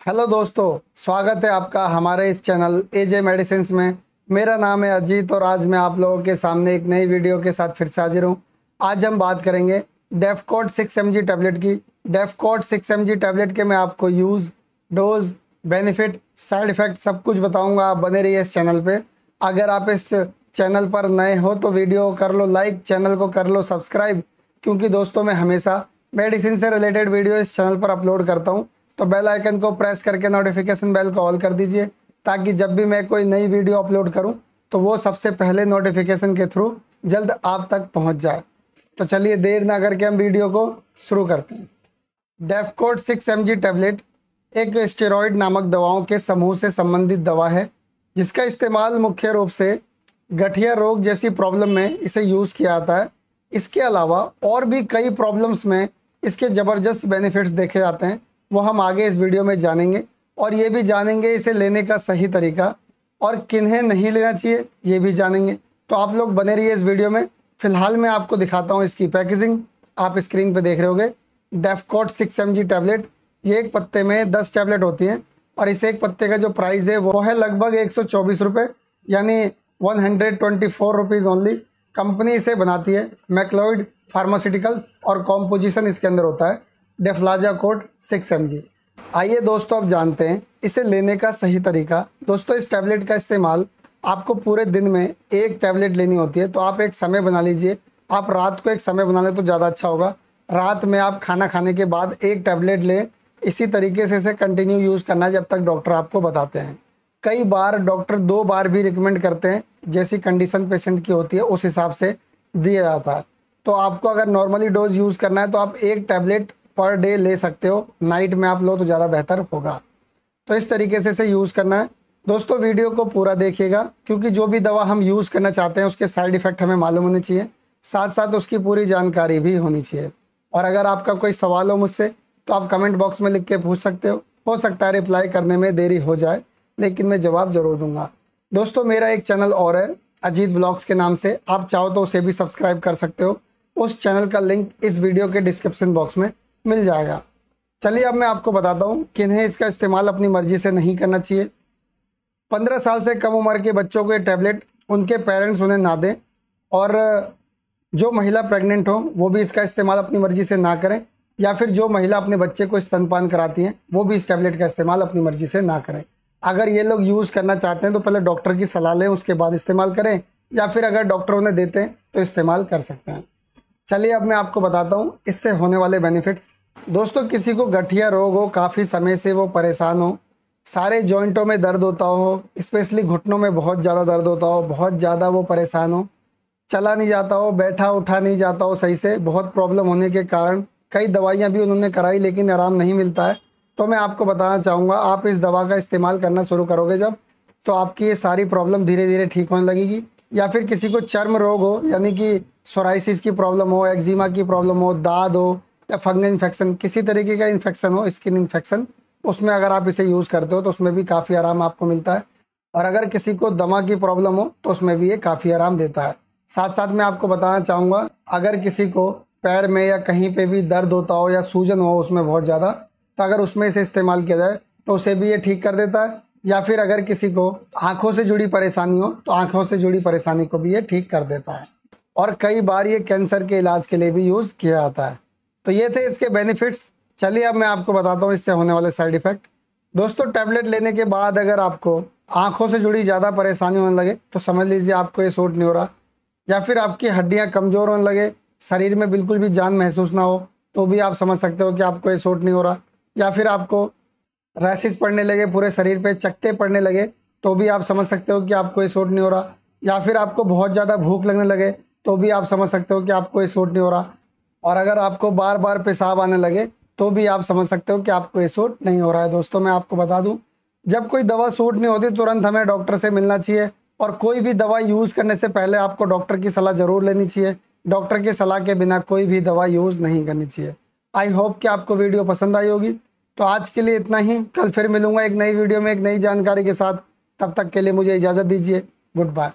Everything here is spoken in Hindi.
हेलो दोस्तों, स्वागत है आपका हमारे इस चैनल एजे मेडिसिन में। मेरा नाम है अजीत और आज मैं आप लोगों के सामने एक नई वीडियो के साथ फिर से हाजिर हूँ। आज हम बात करेंगे डेफकोट सिक्स एम टैबलेट की। डेफकोट सिक्स एम टैबलेट के मैं आपको use dose benefit side effect सब कुछ बताऊँगा आप बने रहिए इस चैनल पर अगर आप इस चैनल पर नए हो तो वीडियो कर लो लाइक चैनल को कर लो सब्सक्राइब क्योंकि दोस्तों मैं हमेशा मेडिसिन से रिलेटेड वीडियो इस चैनल पर अपलोड करता हूँ। तो बेल आइकन को प्रेस करके नोटिफिकेशन बेल को ऑल कर दीजिए, ताकि जब भी मैं कोई नई वीडियो अपलोड करूँ तो वो सबसे पहले नोटिफिकेशन के थ्रू जल्द आप तक पहुँच जाए। तो चलिए देर ना करके हम वीडियो को शुरू करते हैं। डेफकोट सिक्स एम टैबलेट एक स्टेरॉयड नामक दवाओं के समूह से संबंधित दवा है, जिसका इस्तेमाल मुख्य रूप से गठिया रोग जैसी प्रॉब्लम में इसे यूज़ किया जाता है। इसके अलावा और भी कई प्रॉब्लम्स में इसके ज़बरदस्त बेनिफिट्स देखे जाते हैं। वो हम आगे इस वीडियो में जानेंगे और ये भी जानेंगे इसे लेने का सही तरीका और किन्हें नहीं लेना चाहिए, ये भी जानेंगे। तो आप लोग बने रहिए इस वीडियो में। फ़िलहाल मैं आपको दिखाता हूँ इसकी पैकेजिंग आप स्क्रीन पे देख रहे होगे डेफकोट सिक्स एम टैबलेट ये एक पत्ते में दस टैबलेट होती हैं और इस एक पत्ते का जो प्राइस है वो है लगभग एक सौ चौबीस रुपये यानी one hundred twenty four rupees only company इसे बनाती है मैक्लोइड फार्मास्यूटिकल्स और कॉम्पोजिशन इसके अंदर होता है। डेफलाजा कोट सिक्स एम आइए दोस्तों अब जानते हैं, इसे लेने का सही तरीका। दोस्तों, इस टैबलेट का इस्तेमाल आपको पूरे दिन में एक टैबलेट लेनी होती है तो आप एक समय बना लीजिए। आप रात को एक समय बना लें तो ज़्यादा अच्छा होगा। रात में आप खाना खाने के बाद एक टैबलेट लें। इसी तरीके से इसे कंटिन्यू यूज़ करना जब तक डॉक्टर आपको बताते हैं। कई बार डॉक्टर दो बार भी रिकमेंड करते हैं, जैसी कंडीशन पेशेंट की होती है, उस हिसाब से दिया जाता है। तो आपको अगर नॉर्मली डोज यूज़ करना है तो आप एक टैबलेट पर डे ले सकते हो। नाइट में आप लो तो ज़्यादा बेहतर होगा। तो इस तरीके से इसे यूज़ करना है। दोस्तों, वीडियो को पूरा देखिएगा, क्योंकि जो भी दवा हम यूज़ करना चाहते हैं, उसके साइड इफ़ेक्ट हमें मालूम होने चाहिए। साथ साथ उसकी पूरी जानकारी भी होनी चाहिए। और अगर आपका कोई सवाल हो मुझसे तो आप कमेंट बॉक्स में लिख के पूछ सकते हो। हो सकता है रिप्लाई करने में देरी हो जाए, लेकिन मैं जवाब ज़रूर दूँगा। दोस्तों, मेरा एक चैनल और है, अजीत ब्लॉग्स के नाम से। आप चाहो तो उसे भी सब्सक्राइब कर सकते हो। उस चैनल का लिंक इस वीडियो के डिस्क्रिप्शन बॉक्स में। मिल जाएगा। चलिए अब मैं आपको बताता हूँ कि इन्हें इसका इस्तेमाल अपनी मर्ज़ी से नहीं करना चाहिए। पंद्रह साल से कम उम्र के बच्चों को ये टैबलेट उनके पेरेंट्स उन्हें ना दें और जो महिला प्रेग्नेंट हो, वो भी इसका इस्तेमाल अपनी मर्ज़ी से ना करें या फिर जो महिला अपने बच्चे को स्तनपान कराती हैं, वो भी इस टैबलेट का इस्तेमाल अपनी मर्ज़ी से ना करें। अगर ये लोग यूज़ करना चाहते हैं तो पहले डॉक्टर की सलाह लें, उसके बाद इस्तेमाल करें या फिर अगर डॉक्टर उन्हें देते हैं तो इस्तेमाल कर सकते हैं। चलिए अब मैं आपको बताता हूँ इससे होने वाले बेनिफिट्स दोस्तों, किसी को गठिया रोग हो, काफ़ी समय से वो परेशान हो, सारे जॉइंटों में दर्द होता हो स्पेशली घुटनों में बहुत ज़्यादा दर्द होता हो, बहुत ज़्यादा वो परेशान हो, चला नहीं जाता हो, बैठा उठा नहीं जाता हो सही से, बहुत प्रॉब्लम होने के कारण, कई दवाइयाँ भी उन्होंने कराई लेकिन आराम नहीं मिलता है। तो मैं आपको बताना चाहूँगा, आप इस दवा का इस्तेमाल करना शुरू करोगे जब तो आपकी ये सारी प्रॉब्लम धीरे धीरे ठीक होने लगेगी। या फिर किसी को चर्म रोग हो, यानी कि सोराइसिस की प्रॉब्लम हो एक्जिमा की प्रॉब्लम हो, दाद हो, या फंगल इन्फेक्शन किसी तरीके का इन्फेक्शन हो स्किन इन्फेक्शन उसमें अगर आप इसे यूज़ करते हो तो उसमें भी काफ़ी आराम आपको मिलता है। और अगर किसी को दमा की प्रॉब्लम हो तो उसमें भी ये काफ़ी आराम देता है। साथ साथ मैं आपको बताना चाहूँगा, अगर किसी को पैर में या कहीं पे भी दर्द होता हो या सूजन हो उसमें बहुत ज़्यादा तो अगर उसमें इसे इस्तेमाल किया जाए तो उसे भी ये ठीक कर देता है। या फिर अगर किसी को आँखों से जुड़ी परेशानी हो तो आँखों से जुड़ी परेशानी को भी ये ठीक कर देता है। और कई बार ये कैंसर के इलाज के लिए भी यूज़ किया जाता है। तो ये थे इसके बेनिफिट्स। चलिए अब मैं आपको बताता हूँ इससे होने वाले साइड इफ़ेक्ट। दोस्तों, टैबलेट लेने के बाद अगर आपको आँखों से जुड़ी ज़्यादा परेशानी होने लगे तो समझ लीजिए आपको ये सूट नहीं हो रहा। या फिर आपकी हड्डियाँ कमज़ोर होने लगे, शरीर में बिल्कुल भी जान महसूस ना हो तो भी आप समझ सकते हो कि आपको ये सूट नहीं हो रहा। या फिर आपको रैसेस पड़ने लगे, पूरे शरीर पे चकते पड़ने लगे तो भी आप समझ सकते हो कि आपको ये सूट नहीं हो रहा। या फिर आपको बहुत ज़्यादा भूख लगने लगे तो भी आप समझ सकते हो कि आपको ये सूट नहीं हो रहा। और अगर आपको बार बार पेशाब आने लगे तो भी आप समझ सकते हो कि आपको ये सूट नहीं हो रहा है। दोस्तों, मैं आपको बता दूँ, जब कोई दवा सूट नहीं होती, तुरंत हमें डॉक्टर से मिलना चाहिए और कोई भी दवा यूज़ करने से पहले आपको डॉक्टर की सलाह ज़रूर लेनी चाहिए। डॉक्टर की सलाह के बिना कोई भी दवा यूज़ नहीं करनी चाहिए। आई होप कि आपको वीडियो पसंद आई होगी। तो आज के लिए इतना ही। कल फिर मिलूँगा एक नई वीडियो में एक नई जानकारी के साथ। तब तक के लिए मुझे इजाज़त दीजिए। Good bye.